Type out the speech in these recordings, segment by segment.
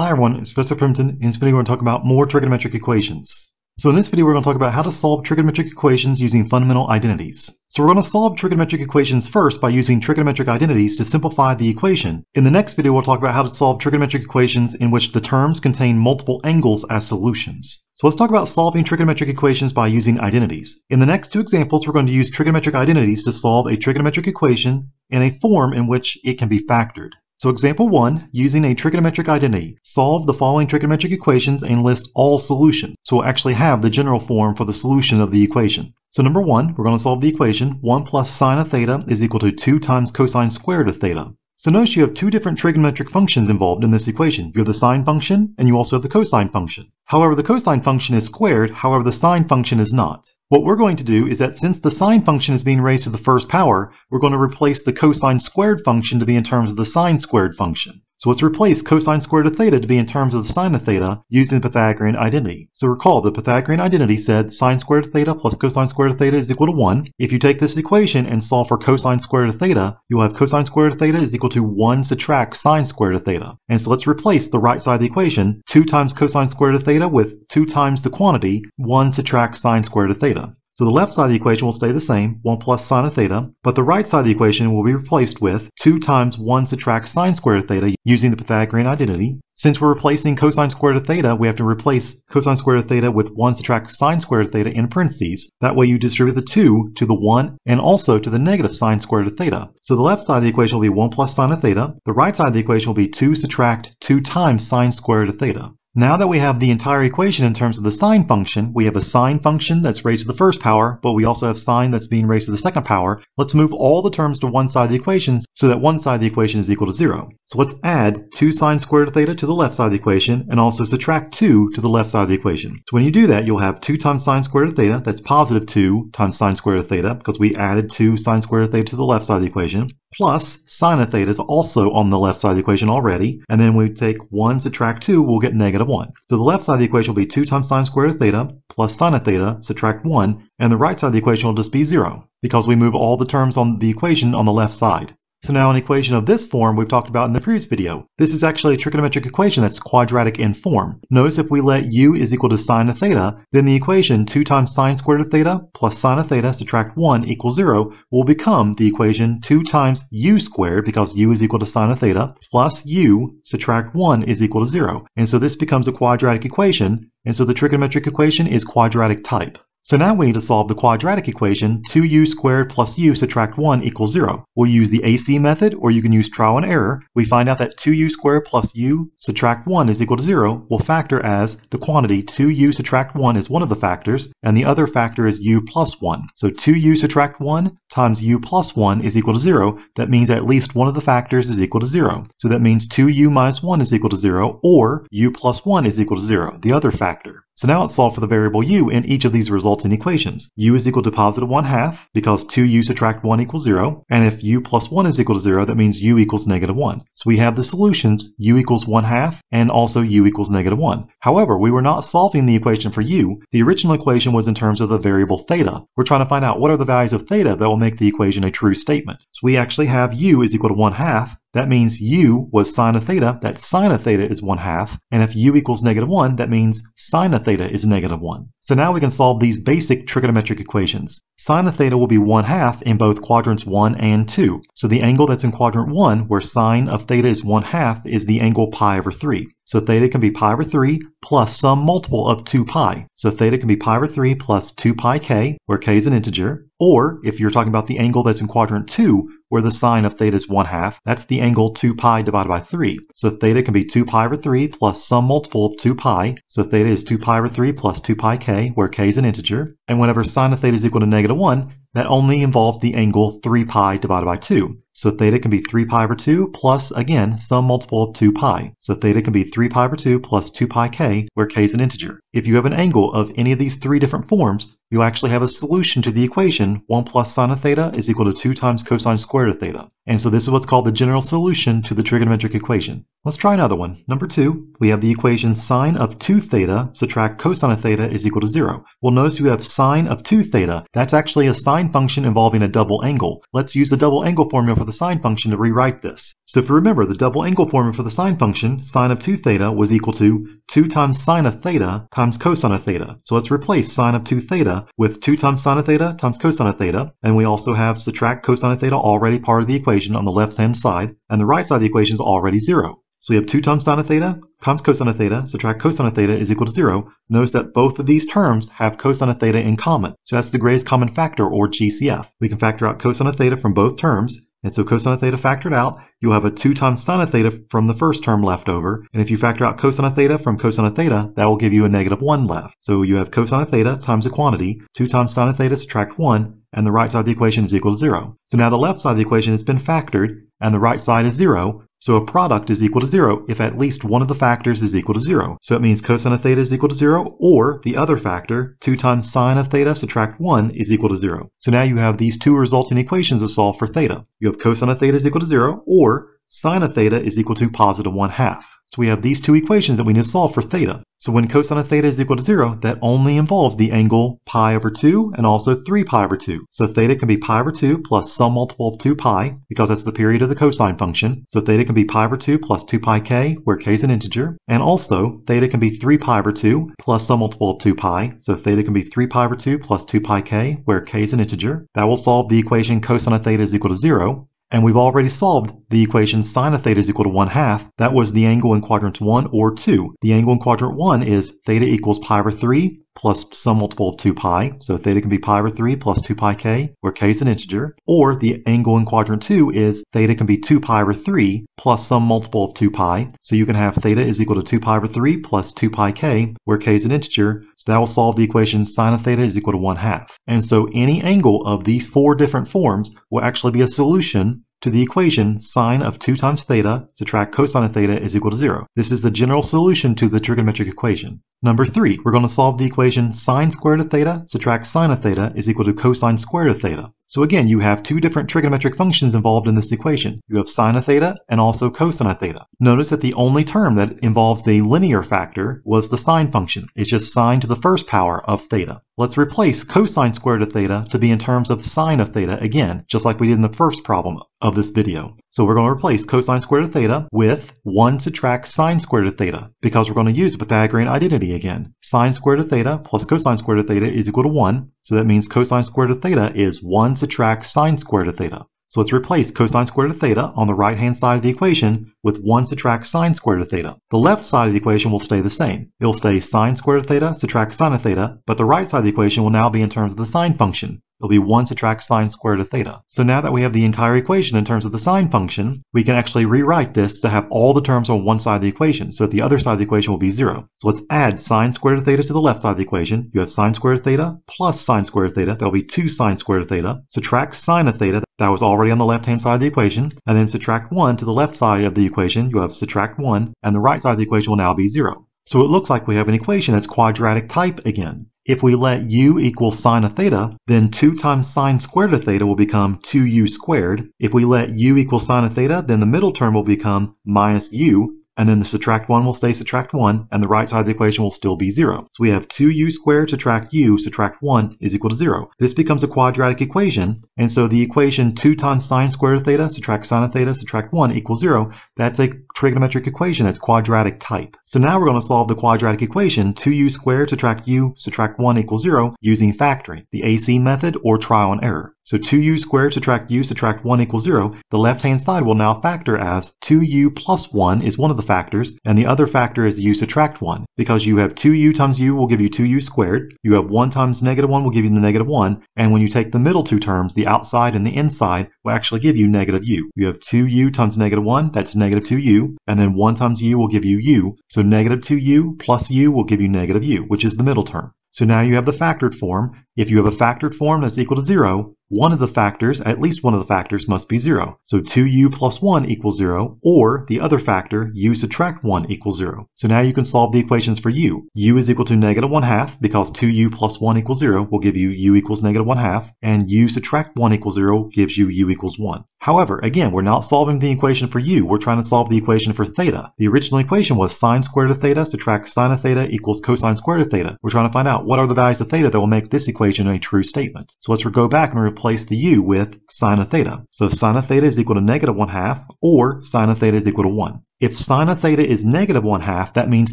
Hi everyone, it's Professor Pemberton. In this video we're going to talk about more trigonometric equations. So in this video we're going to talk about how to solve trigonometric equations using fundamental identities. So we're going to solve trigonometric equations first by using trigonometric identities to simplify the equation. In the next video we'll talk about how to solve trigonometric equations in which the terms contain multiple angles as solutions. So let's talk about solving trigonometric equations by using identities. In the next two examples we're going to use trigonometric identities to solve a trigonometric equation in a form in which it can be factored. So example 1, using a trigonometric identity, solve the following trigonometric equations and list all solutions. So we'll actually have the general form for the solution of the equation. So number 1, we're going to solve the equation 1 plus sine of theta is equal to 2 times cosine squared of theta. So notice you have two different trigonometric functions involved in this equation. You have the sine function and you also have the cosine function. However, the cosine function is squared, however the sine function is not. What we're going to do is that since the sine function is being raised to the first power, we're going to replace the cosine squared function to be in terms of the sine squared function. So let's replace cosine squared of theta to be in terms of the sine of theta using the Pythagorean identity. So recall the Pythagorean identity said sine squared of theta plus cosine squared of theta is equal to 1. If you take this equation and solve for cosine squared of theta, you'll have cosine squared of theta is equal to 1 subtract sine squared of theta. And so let's replace the right side of the equation, 2 times cosine squared of theta with 2 times the quantity, 1 subtract sine squared of theta. So the left side of the equation will stay the same, 1 plus sine of theta, but the right side of the equation will be replaced with 2 times 1 subtract sine squared of theta using the Pythagorean identity. Since we're replacing cosine squared of theta, we have to replace cosine squared of theta with 1 subtract sine squared of theta in parentheses. That way you distribute the 2 to the 1 and also to the negative sine squared of theta. So the left side of the equation will be 1 plus sine of theta. The right side of the equation will be 2 subtract 2 times sine squared of theta. Now that we have the entire equation in terms of the sine function, we have a sine function that's raised to the first power, but we also have sine that's being raised to the second power. Let's move all the terms to one side of the equation so that one side of the equation is equal to zero. So let's add 2 sine squared theta to the left side of the equation and also subtract 2 to the left side of the equation. So when you do that, you'll have 2 times sine squared theta, that's positive 2 times sine squared theta because we added 2 sine squared theta to the left side of the equation, plus sine of theta is also on the left side of the equation already, and then we take 1 subtract 2, we'll get negative 1. So the left side of the equation will be 2 times sine squared of theta plus sine of theta, subtract 1, and the right side of the equation will just be 0, because we move all the terms on the equation on the left side. So now an equation of this form we've talked about in the previous video. This is actually a trigonometric equation that's quadratic in form. Notice if we let u is equal to sine of theta, then the equation 2 times sine squared of theta plus sine of theta subtract 1 equals 0 will become the equation 2 times u squared because u is equal to sine of theta plus u subtract 1 is equal to 0. And so this becomes a quadratic equation, and so the trigonometric equation is quadratic type. So now we need to solve the quadratic equation 2u squared plus u subtract 1 equals 0. We'll use the AC method or you can use trial and error. We find out that 2u squared plus u subtract 1 is equal to 0. We'll factor as the quantity 2u subtract 1 is one of the factors and the other factor is u plus 1. So 2u subtract 1 times u plus 1 is equal to 0. That means at least one of the factors is equal to 0. So that means 2u minus 1 is equal to 0 or u plus 1 is equal to 0, the other factor. So now let's solve for the variable u in each of these resulting equations. u is equal to positive 1 half because 2u subtract 1 equals 0. And if u plus 1 is equal to 0, that means u equals negative 1. So we have the solutions u equals 1 half and also u equals negative 1. However, we were not solving the equation for u. The original equation was in terms of the variable theta. We're trying to find out what are the values of theta that will make the equation a true statement. So we actually have u is equal to 1 half that means u was sine of theta, that sine of theta is 1 half, and if u equals negative 1, that means sine of theta is negative 1. So now we can solve these basic trigonometric equations. Sine of theta will be 1 half in both quadrants 1 and 2. So the angle that's in quadrant 1, where sine of theta is 1 half, is the angle pi over 3. So theta can be pi over 3 plus some multiple of 2 pi. So theta can be pi over 3 plus 2 pi k, where k is an integer. Or if you're talking about the angle that's in quadrant 2, where the sine of theta is 1 half, that's the angle 2 pi divided by 3. So theta can be 2 pi over 3 plus some multiple of 2 pi. So theta is 2 pi over 3 plus 2 pi k, where k is an integer. And whenever sine of theta is equal to negative 1, that only involves the angle 3 pi divided by 2. So theta can be 3 pi over 2 plus, again, some multiple of 2 pi. So theta can be 3 pi over 2 plus 2 pi k, where k is an integer. If you have an angle of any of these three different forms, you actually have a solution to the equation 1 plus sine of theta is equal to 2 times cosine squared of theta. And so this is what's called the general solution to the trigonometric equation. Let's try another one. Number 2, we have the equation sine of 2 theta subtract cosine of theta is equal to 0. Well, notice we have sine of 2 theta. That's actually a sine function involving a double angle. Let's use the double angle formula for the sine function to rewrite this. So if you remember, the double angle formula for the sine function, sine of 2 theta, was equal to 2 times sine of theta times cosine of theta. So let's replace sine of 2 theta with 2 times sine of theta times cosine of theta. And we also have subtract cosine of theta already part of the equation on the left-hand side. And the right side of the equation is already 0. So we have 2 times sine of theta times cosine of theta, subtract cosine of theta is equal to 0. Notice that both of these terms have cosine of theta in common. So that's the greatest common factor, or GCF. We can factor out cosine of theta from both terms, and so cosine of theta factored out, you'll have a 2 times sine of theta from the first term left over. And if you factor out cosine of theta from cosine of theta, that will give you a negative 1 left. So you have cosine of theta times a quantity, 2 times sine of theta subtract 1, and the right side of the equation is equal to 0. So now the left side of the equation has been factored, and the right side is 0, so a product is equal to 0 if at least one of the factors is equal to 0. So it means cosine of theta is equal to 0, or the other factor, 2 times sine of theta subtract 1 is equal to 0. So now you have these two resulting equations to solve for theta. You have cosine of theta is equal to 0, or sine of theta is equal to positive 1 half. So we have these two equations that we need to solve for theta. So when cosine of theta is equal to 0, that only involves the angle pi over 2 and also 3 pi over 2. So theta can be pi over 2 plus some multiple of 2 pi, because that's the period of the cosine function. So theta can be pi over 2 plus 2 pi k, where k is an integer. And also, theta can be 3 pi over 2 plus some multiple of 2 pi. So theta can be 3 pi over 2 plus 2 pi k, where k is an integer. That will solve the equation cosine of theta is equal to 0. And we've already solved the equation sine of theta is equal to 1 half. That was the angle in quadrant 1 or 2. The angle in quadrant 1 is theta equals pi over 3 plus some multiple of 2 pi. So theta can be pi over 3 plus 2 pi k, where k is an integer. Or the angle in quadrant 2 is theta can be 2 pi over 3 plus some multiple of 2 pi. So you can have theta is equal to 2 pi over 3 plus 2 pi k, where k is an integer. So that will solve the equation sine of theta is equal to 1 half. And so any angle of these four different forms will actually be a solution to the equation sine of 2 times theta subtract cosine of theta is equal to 0. This is the general solution to the trigonometric equation. Number 3, we're going to solve the equation sine squared of theta subtract sine of theta is equal to cosine squared of theta. So again, you have two different trigonometric functions involved in this equation. You have sine of theta and also cosine of theta. Notice that the only term that involves the linear factor was the sine function. It's just sine to the first power of theta. Let's replace cosine squared of theta to be in terms of sine of theta again, just like we did in the first problem of this video. So we're going to replace cosine squared of theta with 1 subtract sine squared of theta, because we're going to use the Pythagorean identity again. Sine squared of theta plus cosine squared of theta is equal to 1, so that means cosine squared of theta is 1 subtract sine squared of theta. So let's replace cosine squared of theta on the right-hand side of the equation with 1 subtract sine squared of theta. The left side of the equation will stay the same. It'll stay sine squared of theta subtract sine of theta, but the right side of the equation will now be in terms of the sine function. It'll be 1 subtract sine squared of theta. So now that we have the entire equation in terms of the sine function, we can actually rewrite this to have all the terms on one side of the equation, so that the other side of the equation will be 0. So let's add sine squared of theta to the left side of the equation. You have sine squared of theta plus sine squared of theta. That'll be 2 sine squared of theta. Subtract sine of theta. That was already on the left-hand side of the equation. And then subtract 1 to the left side of the equation. You have subtract 1, and the right side of the equation will now be 0. So it looks like we have an equation that's quadratic type again. If we let u equal sine of theta, then 2 times sine squared of theta will become 2u squared. If we let u equal sine of theta, then the middle term will become minus u, and then the subtract 1 will stay subtract 1, and the right side of the equation will still be 0. So we have 2u squared subtract u subtract 1 is equal to 0. This becomes a quadratic equation, and so the equation 2 times sine squared of theta subtract sine of theta subtract 1 equals 0. That's a trigonometric equation that's quadratic type. So now we're going to solve the quadratic equation 2u squared subtract u subtract 1 equals 0 using factoring, the AC method or trial and error. So 2u squared subtract u subtract 1 equals 0. The left-hand side will now factor as 2u plus 1 is one of the factors, and the other factor is u subtract 1. Because you have 2u times u will give you 2u squared, you have 1 times negative 1 will give you the negative 1, and when you take the middle two terms, the outside and the inside, will actually give you negative u. You have 2u times negative 1, that's negative 2u, and then 1 times u will give you u. So negative 2u plus u will give you negative u, which is the middle term. So now you have the factored form. If you have a factored form that's equal to 0, one of the factors, at least one of the factors, must be 0. So 2u plus 1 equals 0, or the other factor, u subtract 1 equals 0. So now you can solve the equations for u. u is equal to negative 1 half, because 2u plus 1 equals 0 will give you u equals negative 1 half, and u subtract 1 equals 0 gives you u equals 1. However, again, we're not solving the equation for u, we're trying to solve the equation for theta. The original equation was sine squared of theta subtract sine of theta equals cosine squared of theta. We're trying to find out what are the values of theta that will make this equation a true statement. So let's go back and replace the u with sine of theta. So sine of theta is equal to negative 1 half, or sine of theta is equal to 1. If sine of theta is negative 1 half, that means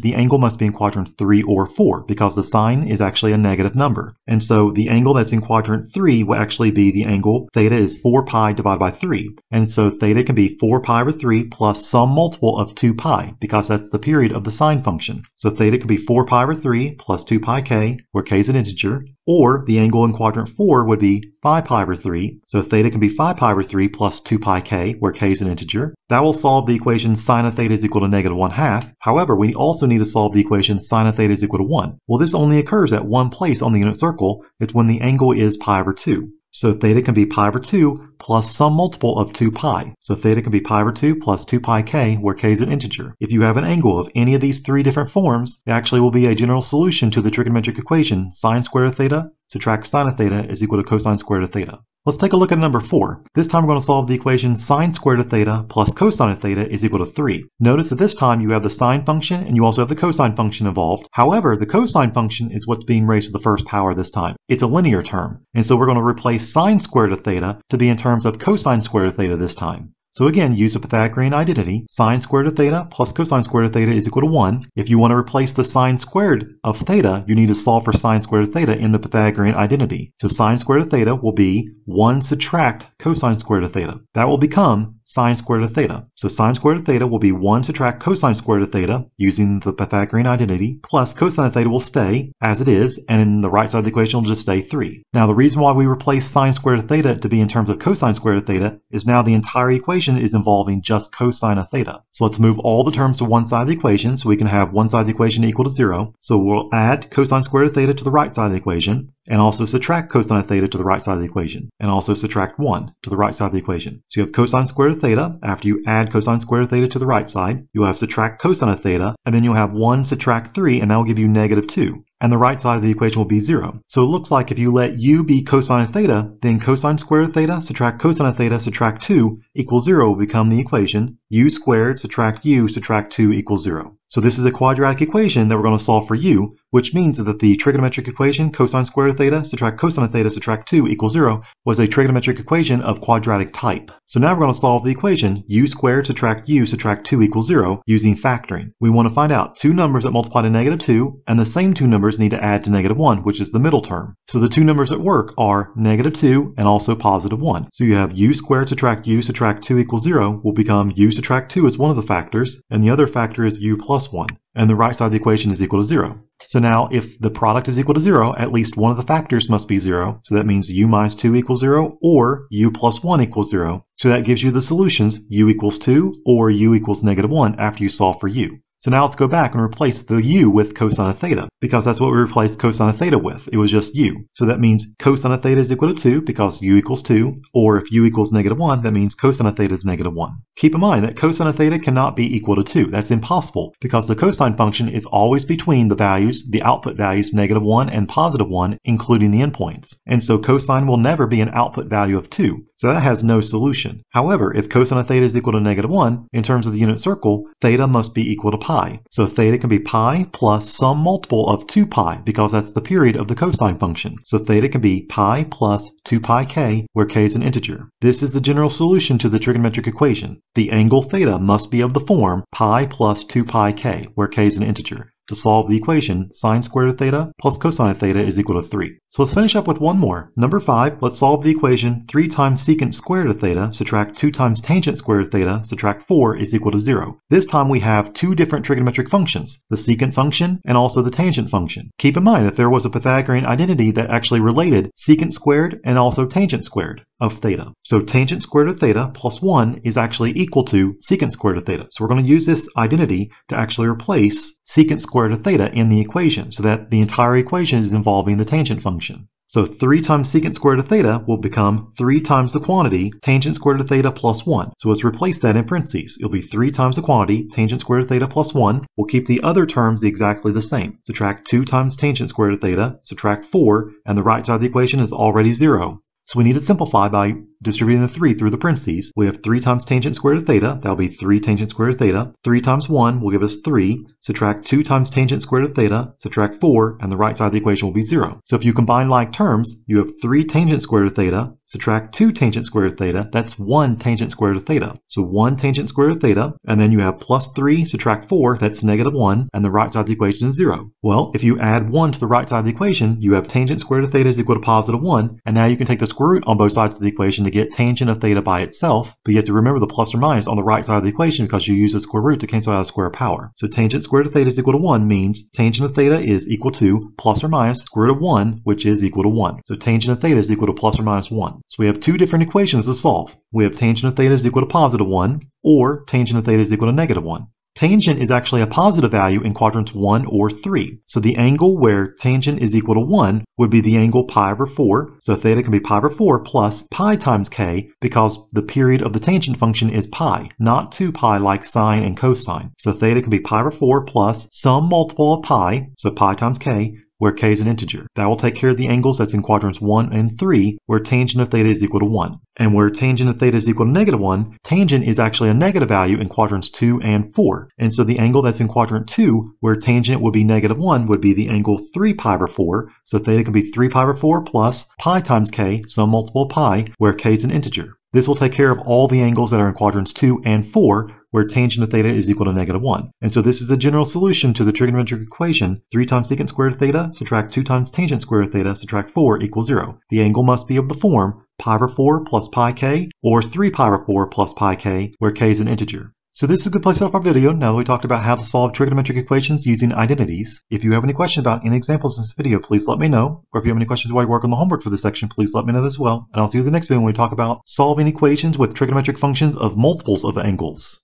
the angle must be in quadrant 3 or 4 because the sine is actually a negative number. And so the angle that's in quadrant 3 will actually be the angle theta is 4 pi divided by 3. And so theta can be 4 pi over 3 plus some multiple of 2 pi because that's the period of the sine function. So theta can be 4 pi over 3 plus 2 pi k, where k is an integer, or the angle in quadrant 4 would be 5 pi over 3. So theta can be 5 pi over 3 plus 2 pi k, where k is an integer. That will solve the equation sine of theta is equal to negative 1 half. However, we also need to solve the equation sine of theta is equal to 1. Well, this only occurs at one place on the unit circle. It's when the angle is pi over 2. So theta can be pi over 2 plus some multiple of 2 pi. So theta can be pi over 2 plus 2 pi k, where k is an integer. If you have an angle of any of these three different forms, it actually will be a general solution to the trigonometric equation sine squared of theta subtract sine of theta is equal to cosine squared of theta. Let's take a look at number 4. This time we're going to solve the equation sine squared of theta plus cosine of theta is equal to 3. Notice that this time you have the sine function and you also have the cosine function involved. However, the cosine function is what's being raised to the first power this time. It's a linear term. And so we're going to replace sine squared of theta to be in terms of cosine squared of theta this time. So again, use a Pythagorean identity. Sine squared of theta plus cosine squared of theta is equal to 1. If you want to replace the sine squared of theta, you need to solve for sine squared of theta in the Pythagorean identity. So sine squared of theta will be 1 subtract cosine squared of theta. That will become sine squared of theta. So sine squared of theta will be 1 subtract cosine squared of theta using the Pythagorean identity, plus cosine of theta will stay as it is, and in the right side of the equation will just stay 3. Now the reason why we replace sine squared of theta to be in terms of cosine squared of theta is now the entire equation is involving just cosine of theta. So let's move all the terms to one side of the equation so we can have one side of the equation equal to 0. So we'll add cosine squared of theta to the right side of the equation, and also subtract cosine of theta to the right side of the equation, and also subtract 1 to the right side of the equation. So you have cosine squared of theta. After you add cosine squared of theta to the right side, you'll have subtract cosine of theta, and then you'll have 1 subtract 3, and that will give you negative 2 and the right side of the equation will be 0. So it looks like if you let u be cosine of theta, then cosine squared of theta subtract cosine of theta subtract 2 equals 0 will become the equation u squared subtract u subtract 2 equals 0. So this is a quadratic equation that we're going to solve for u, which means that the trigonometric equation cosine squared of theta subtract cosine of theta subtract 2 equals 0 was a trigonometric equation of quadratic type. So now we're going to solve the equation u squared subtract u subtract 2 equals 0 using factoring. We want to find out two numbers that multiply to negative 2 and the same two numbers need to add to negative 1, which is the middle term. So the two numbers at work are negative 2 and also positive 1. So you have u squared subtract u subtract 2 equals 0 will become u subtract 2 is one of the factors, and the other factor is u plus 1 and the right side of the equation is equal to 0. So now if the product is equal to 0, at least one of the factors must be 0. So that means u minus 2 equals 0 or u plus 1 equals 0. So that gives you the solutions u equals 2 or u equals negative 1 after you solve for u. So now let's go back and replace the u with cosine of theta, because that's what we replaced cosine of theta with. It was just u. So that means cosine of theta is equal to 2 because u equals 2, or if u equals negative 1, that means cosine of theta is negative 1. Keep in mind that cosine of theta cannot be equal to 2. That's impossible, because the cosine function is always between the values, the output values, negative 1 and positive 1, including the endpoints. And so cosine will never be an output value of 2. So that has no solution. However, if cosine of theta is equal to negative 1, in terms of the unit circle, theta must be equal to pi. So theta can be pi plus some multiple of 2 pi because that's the period of the cosine function. So theta can be pi plus 2 pi k where k is an integer. This is the general solution to the trigonometric equation. The angle theta must be of the form pi plus 2 pi k where k is an integer. To solve the equation, sine squared of theta plus cosine of theta is equal to 3. So let's finish up with one more. Number 5, let's solve the equation 3 times secant squared of theta subtract 2 times tangent squared of theta subtract 4 is equal to 0. This time we have two different trigonometric functions, the secant function and also the tangent function. Keep in mind that there was a Pythagorean identity that actually related secant squared and also tangent squared of theta. So tangent squared of theta plus 1 is actually equal to secant squared of theta. So we're going to use this identity to actually replace secant squared of theta in the equation so that the entire equation is involving the tangent function. So 3 times secant squared of theta will become 3 times the quantity tangent squared of theta plus 1. So let's replace that in parentheses. It'll be 3 times the quantity tangent squared of theta plus 1. We'll keep the other terms exactly the same. Subtract 2 times tangent squared of theta, subtract 4, and the right side of the equation is already 0. So we need to simplify by distributing the 3 through the parentheses. We have 3 times tangent squared of theta. That'll be 3 tangent squared of theta. 3 times 1 will give us 3. Subtract 2 times tangent squared of theta. Subtract 4, and the right side of the equation will be 0. So if you combine like terms, you have 3 tangent squared of theta. Subtract 2 tangent squared of theta. That's 1 tangent squared of theta. So 1 tangent squared of theta. And then you have plus 3, subtract 4. That's negative 1. And the right side of the equation is 0. Well, if you add 1 to the right side of the equation, you have tangent squared of theta is equal to positive 1. And now you can take the square root on both sides of the equation to get tangent of theta by itself, but you have to remember the plus or minus on the right side of the equation because you use the square root to cancel out a square power. So tangent square root of theta is equal to 1 means tangent of theta is equal to plus or minus square root of 1, which is equal to 1. So tangent of theta is equal to plus or minus 1. So we have two different equations to solve. We have tangent of theta is equal to positive 1, or tangent of theta is equal to negative 1. Tangent is actually a positive value in quadrants 1 or 3. So the angle where tangent is equal to 1 would be the angle pi over 4. So theta can be pi over 4 plus pi times k because the period of the tangent function is pi, not 2 pi like sine and cosine. So theta can be pi over 4 plus some multiple of pi, so pi times k, where k is an integer. That will take care of the angles that's in quadrants 1 and 3, where tangent of theta is equal to 1. And where tangent of theta is equal to negative 1, tangent is actually a negative value in quadrants 2 and 4. And so the angle that's in quadrant 2, where tangent would be negative 1, would be the angle 3 pi over 4. So theta can be 3 pi over 4 plus pi times k, some multiple of pi, where k is an integer. This will take care of all the angles that are in quadrants 2 and 4, where tangent of theta is equal to negative 1. And so this is the general solution to the trigonometric equation 3 times secant squared of theta, subtract 2 times tangent squared of theta, subtract 4 equals 0. The angle must be of the form pi over 4 plus pi k, or 3 pi over 4 plus pi k, where k is an integer. So this is a good place to our video now that we talked about how to solve trigonometric equations using identities. If you have any questions about any examples in this video, please let me know. Or if you have any questions while you work on the homework for this section, please let me know as well. And I'll see you in the next video when we talk about solving equations with trigonometric functions of multiples of angles.